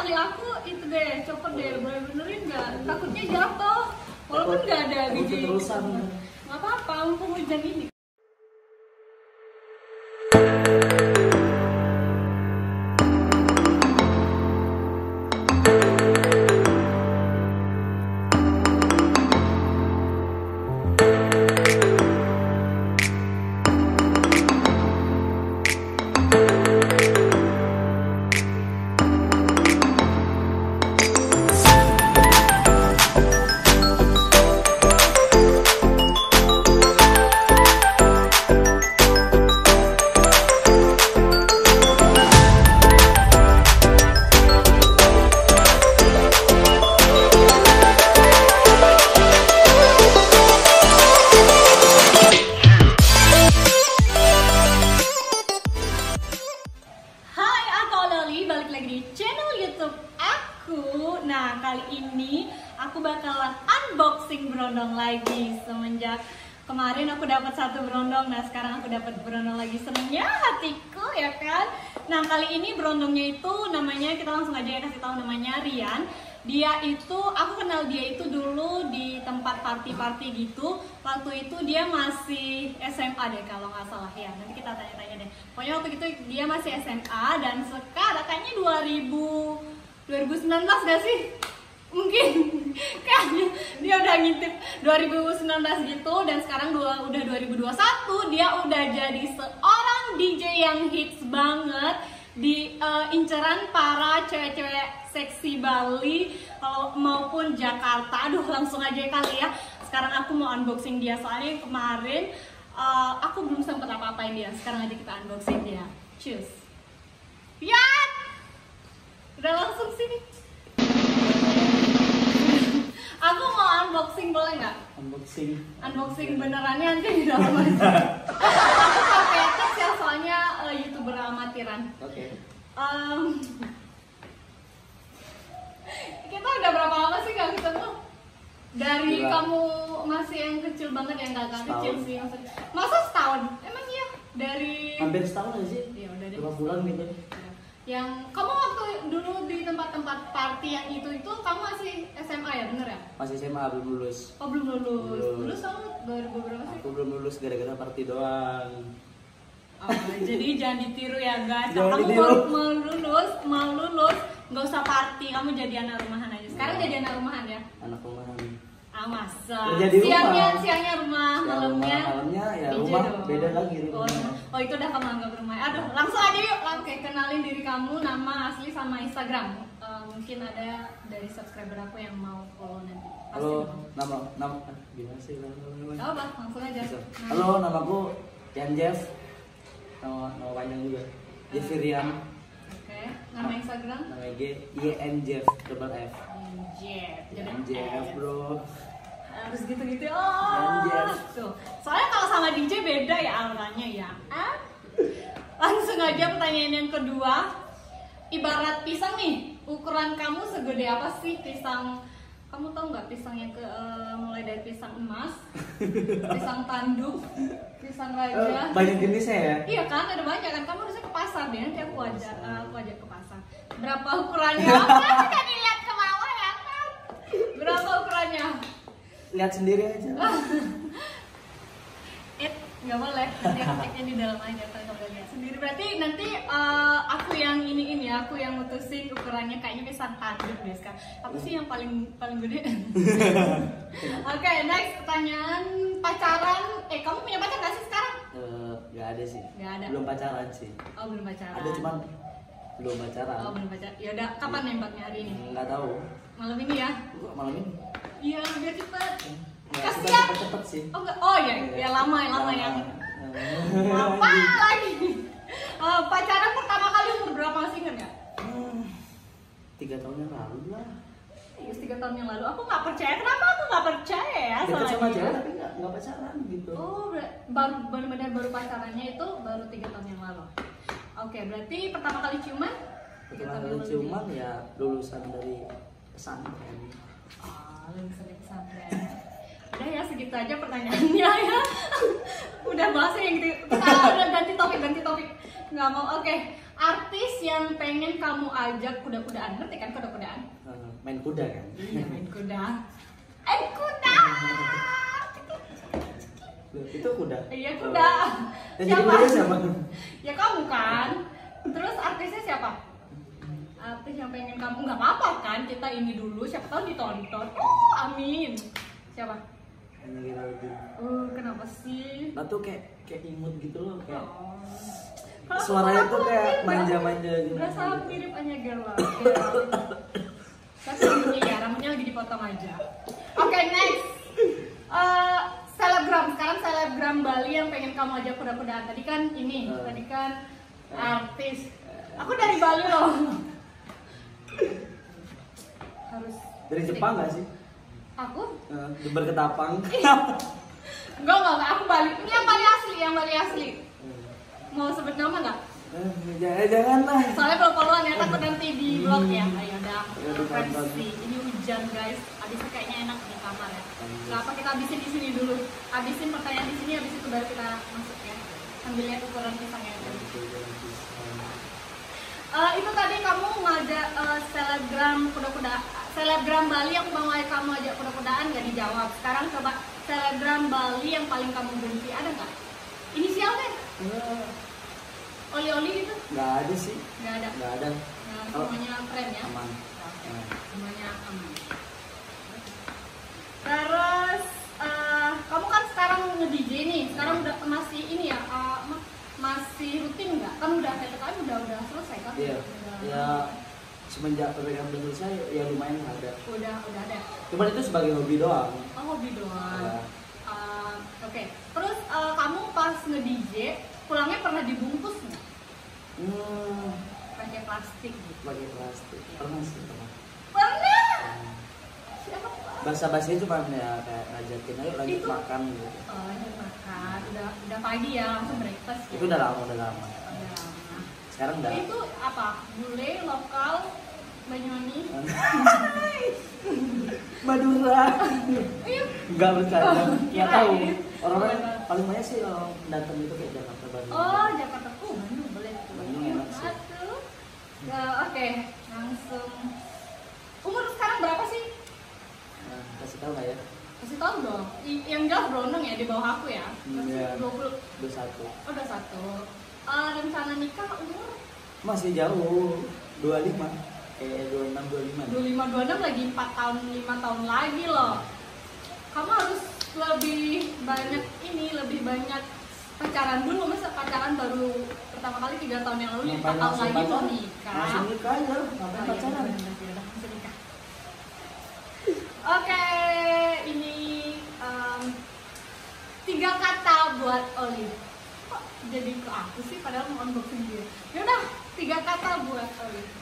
tali aku itu deh copot deh. Boleh benerin nggak? Takutnya jatuh. Walaupun nggak ada biji keterusan. nggak apa-apa mumpung hujan ini ini aku bakalan unboxing berondong lagi semenjak kemarin aku dapat satu berondong. Nah, sekarang aku dapat berondong lagi. Senengnya hatiku ya kan. Nah, kali ini berondongnya itu namanya kita langsung aja ya kasih tahu namanya Rian. Dia itu aku kenal dia itu dulu di tempat party-party gitu. Waktu itu dia masih SMA deh kalau nggak salah ya. Nanti kita tanya-tanya deh. Pokoknya waktu itu dia masih SMA dan sekarang kayaknya 2000 2019 gak sih? Mungkin kayaknya dia udah ngintip 2019 gitu dan sekarang dua, udah 2021 dia udah jadi seorang DJ yang hits banget di eh, inceran para cewek-cewek seksi Bali kalau maupun Jakarta. Aduh langsung aja kali ya. Sekarang aku mau unboxing dia soalnya kemarin eh, aku belum sempet apa-apain dia. Sekarang aja kita unboxing dia. Cheers. Piat! Udah langsung sini. Aku mau unboxing boleh nggak? Unboxing. Unboxing benerannya nanti di dalam aja. Aku pakai tes ya soalnya eh, youtuber amatiran. Oke. Em, kita udah berapa lama sih gak ketemu? Dari Gila. kamu masih yang kecil banget yang gak, gak kecil sih maksudnya. Masa setahun? Emang iya? Dari Hampir setahun aja sih. Iya, udah deh. Berapa bulan gitu. Yang kamu waktu dulu di tempat-tempat party yang itu itu kamu masih SMA ya bener ya? Masih SMA belum lulus. Oh belum lulus. Belum. Lulus kamu baru berapa sih? Aku belum lulus gara-gara party doang. Oh, jadi jangan ditiru ya guys. Jangan kamu ditiru. mau, mau lulus, mau lulus, nggak usah party, kamu jadi anak rumahan aja. Sekarang Iya. jadi anak rumahan ya. Anak rumahan. Ah masa. Kerja di rumah. siangnya siangnya rumah, Siang malamnya. rumah, malamnya ya rumah, dong. beda lagi Oh, rumahnya. oh, itu udah kamu anggap rumah. Aduh, langsung aja yuk. Oke, kenalin diri kamu, nama asli sama Instagram. Eh, mungkin ada dari subscriber aku yang mau follow nanti. Pasti Halo, dong. nama nama gimana sih nama? Gak apa, langsung aja. Bisa. Nah, Halo, namaku Yan Jeff. Nama nama panjang juga. Jeffy Rian. Oke, nama Instagram? Nama IG YN Jeff double F. Jeff. Jeff, bro. Harus gitu-gitu oh tuh soalnya kalau sama DJ beda ya auranya ya Ah. langsung aja pertanyaan yang kedua ibarat pisang nih ukuran kamu segede apa sih pisang kamu tahu nggak pisang yang ke eh, mulai dari pisang emas pisang tanduk pisang Eh, raja banyak jenisnya ya. Iya kan, ada banyak kan. Kamu harusnya ke pasar deh. Nanti aku ajak, eh, aku ajak ke pasar. Berapa ukurannya? Apa kan dilihat ke bawah ya kan? Berapa? Lihat sendiri aja. It nggak boleh. Nanti aku ceknya di dalam aja lihat sendiri. Berarti nanti eh, aku yang ini ini aku yang mutusin ukurannya kayaknya pisang tanduk deh sekarang. Aku sih yang paling paling gede. Oke, next pertanyaan pacaran. Eh, kamu punya pacar nggak sih sekarang? Eh, Gak ada sih. Nggak ada. Belum pacaran sih. Oh, belum pacaran. Ada cuman belum pacaran. Oh, belum pacaran. Ya udah, kapan nembaknya hari ini? Nggak tahu. Malam ini ya? Malam ini? Iya, biar cepet. Suka Kasihan. cepet-cepet sih. Oh, enggak. oh ya, ya lama, ya lama yang apa lagi? Oh, pacaran pertama kali umur berapa masih ingat nggak? Hmm, Tiga tahun yang lalu lah. Iya, tiga tahun yang lalu. Aku nggak percaya. Kenapa aku nggak percaya ya Deket sama cewek tapi nggak nggak pacaran gitu. Oh, baru benar-benar baru pacarannya itu baru tiga tahun yang lalu. Oke, berarti pertama kali ciuman? Pertama kali ciuman ya lulusan dari pesantren. Oh, lulusan dari pesantren. Udah ya segitu aja pertanyaannya ya. udah bahas yang gitu. Kita ganti topik, ganti topik. Nggak mau. Oke. Artis yang pengen kamu ajak kuda-kudaan, ngerti kan kuda-kudaan? Eh, main kuda kan Iya main kuda. Eh kuda. Itu kuda Iya kuda. Oh. yang jadi kuda siapa Ya kamu kan. Terus artisnya siapa? Artis yang pengen kamu nggak apa-apa kan? Kita ini dulu. Siapa tahu ditonton. Oh amin. Siapa? Oh kenapa sih? nah tuh kayak kayak imut gitu loh kayak Oh. Suaranya tuh kayak manja-manja gitu. Berasa mirip Anya Gerla. Tapi rambutnya ya, rambutnya lagi dipotong aja. Oke, next. Eh, selebgram, sekarang selebgram Bali yang pengen kamu ajak kuda-kudaan. Tadi kan ini, Eh. tadi kan artis. Aku dari Bali loh. Harus. dari Jepang nggak sih Aku? Eh, Jember Ketapang Enggak, enggak. Aku Bali. Ini yang Bali asli, yang Bali asli. Mau sebut nama enggak? Eh, jangan jangan lah Soalnya kalau followan ya takut nanti di blog ya. Ayo udah. Ya, tonton. Referensi. Ini hujan guys. Abisnya kayaknya enak di kamar ya. Gak apa kita habisin di sini dulu. Habisin pertanyaan di sini habis itu baru kita masuk ya. Sambil lihat ukuran pisangnya. Eh, itu tadi kamu ngajak eh, selebgram kuda-kuda selebgram Bali yang mau kamu ajak kuda-kudaan gak dijawab. Sekarang coba selebgram Bali yang paling kamu benci ada nggak? Inisial deh. Eh, Oli-oli gitu? nggak ada sih Nggak ada. nggak ada Nah, Oh. semuanya keren ya. aman. Eh, Semuanya aman. Terus eh, kamu kan sekarang nge-DJ nih. Sekarang udah masih ini ya, eh, ma- masih rutin nggak? Kan udah PPKM udah udah selesai kan? iya Udah, ya semenjak ppkm udah selesai ya lumayan ada udah udah ada. cuman itu sebagai hobi doang Oh, hobi doang. Ya. Eh, Oke. Terus eh, kamu pas nge-DJ pulangnya pernah dibungkus nggak? hmm, Pakai plastik gitu. pakai plastik pernah sih pernah Pernah. Bahasa bahasanya cuma ya kayak ngajakin ayo lanjut Itu- makan gitu Oh, lanjut makan. Udah udah pagi ya, langsung breakfast ya. itu udah lama udah lama Udah lama. Sekarang udah Itu apa? Bule lokal Banyuwangi. Madura Iya. nggak bercanda nggak Kirain. tahu orang Oh, iya. paling banyak sih orang datang itu kayak Jakarta Bandung Oh, Jakarta. Oh, Bandung boleh tuh. Bandung enak sih. Satu. Oke, langsung. Umur sekarang berapa sih? nah, kasih tahu nggak ya Kasih tahu dong. Yang jelas berondong ya di bawah aku ya. Iya. 20. udah satu Oh, udah satu. Eh, rencana nikah umur masih jauh 25 kayak 26 25 25 26 lagi 4 tahun 5 tahun lagi loh. Kamu harus lebih banyak ini, lebih banyak pacaran dulu masa pacaran baru pertama kali tiga tahun yang lalu 4 tahun lagi mau pacaran? nikah. langsung nikah aja Oh, ngapain iya, pacaran bener, bener, yaudah, langsung nikah. Oke, ini em, tiga kata buat Olive. Jadi ke aku sih padahal mau unboxing dia. Yaudah, tiga kata buat Olive.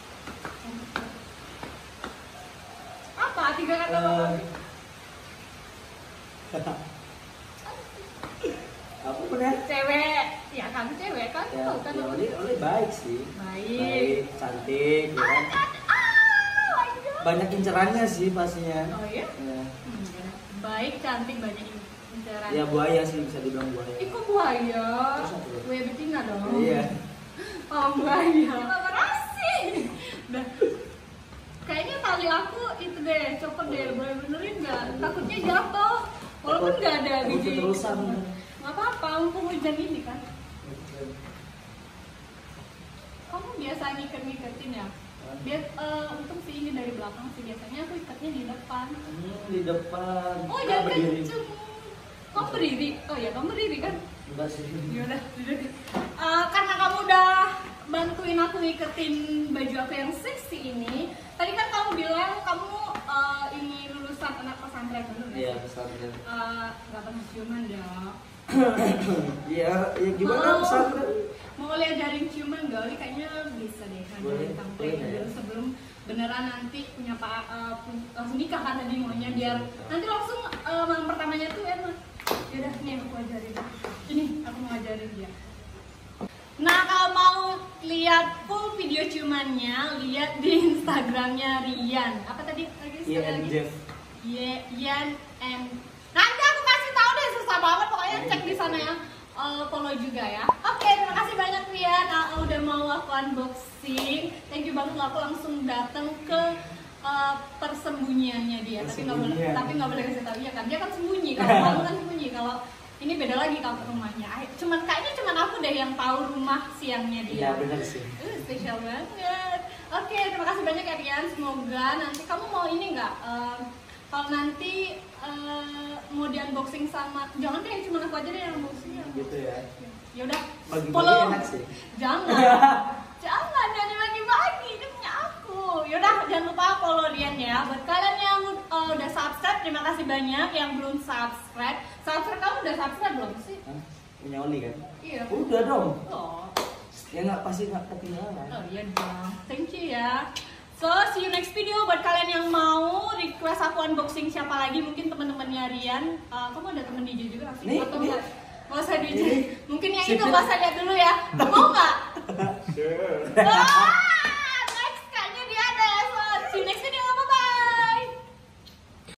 Apa tiga kata buat Eh, Olive? apa bener Cewek, ya kamu cewek kan? ya Tahu kan? ya Oli Oli baik sih Baik. baik cantik ya kan Ah, banyak incerannya sih pastinya Oh iya? ya. Hmm, baik, cantik, banyak inceran. ya buaya sih bisa dibilang buaya kok buaya? Buaya betina dong. iya Oh buaya. Makasih. Udah. Kayaknya tali aku itu deh, copot deh. Boleh benerin nggak? Takutnya jatuh. Walaupun nggak ada biji. keterusan. Nggak apa-apa, mumpung hujan ini kan. Kamu biasa ngiket-ngiketin ya? Biar eh, untung sih ini dari belakang sih biasanya aku ikatnya di depan. Hmm, di depan Oh jangan kenceng. Kamu berdiri? Oh ya kamu berdiri kan? Enggak sih Yaudah, duduk. Eh, karena kamu udah bantuin aku ngiketin baju aku yang seksi ini. Tadi kan kamu bilang kamu eh, ini lulusan anak pesantren bener iya ya? pesantren Eh, Gak pernah ciuman ya? iya ya gimana Mau- pesantren Mau diajarin ciuman gak? Oli kayaknya bisa deh ngajarin kamu ya. sebelum beneran nanti punya pak pun- langsung nikah kan tadi maunya biar nanti langsung eh, malam pertamanya tuh enak. Yaudah nih aku ajarin. Ini aku mau ajarin dia. Nah kalau mau lihat full video ciumannya, lihat di Instagramnya Rian. Apa tadi lagi? iya sekali and lagi? Jeff Ye- Yan and Nanda banget pokoknya cek di sana ya Eh, follow juga ya oke terima kasih banyak Rian Ah, udah mau aku unboxing thank you banget aku langsung datang ke eh, persembunyiannya dia tapi nggak boleh tapi nggak boleh kasih tahu ya kan dia kan sembunyi kalau kamu kan sembunyi kalau ini beda lagi kalau rumahnya cuman kayaknya cuman aku deh yang tahu rumah siangnya dia Iya benar sih. Uh, spesial banget. Oke, terima kasih banyak ya Rian. Semoga nanti kamu mau ini nggak? eh, kalau nanti eh, mau di unboxing sama, jangan deh cuma aku aja deh yang unboxing. ya. Gitu ya. Ya udah, follow. jangan jangan dibagi-bagi. Ini punya aku. Yaudah, jangan lupa follow Rian ya. Buat kalian yang eh, udah subscribe, terima kasih banyak. Yang belum subscribe, subscribe kamu udah subscribe belum sih? Hah? Punya Oli kan? Iya. Udah dong. Oh. Ya nggak pasti nggak ketinggalan. Oh iya dong. Thank you ya. So, see you next video buat kalian yang mau request aku unboxing siapa lagi mungkin teman-temannya Rian. Uh, kamu ada temen DJ juga sih? Nih, Atau enggak? Nggak usah DJ. Mungkin yang itu nggak usah lihat dulu ya. Mau nggak? Sure. Wah!